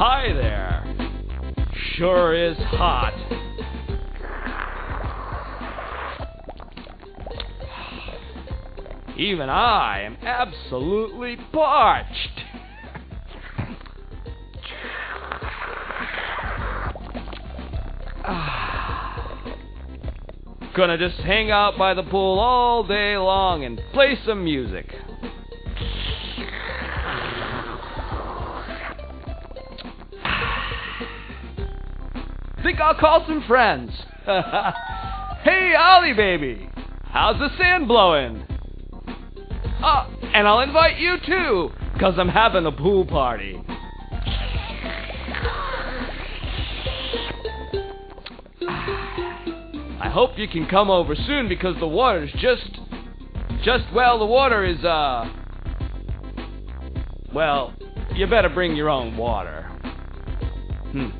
Hi there. Sure is hot. Even I am absolutely parched. Gonna just hang out by the pool all day long and play some music. Think I'll call some friends. hey, Ollie baby, how's the sand blowing? Uh, and I'll invite you too, cause I'm having a pool party. I hope you can come over soon because the water's just just well the water is uh well, you better bring your own water. Hmm.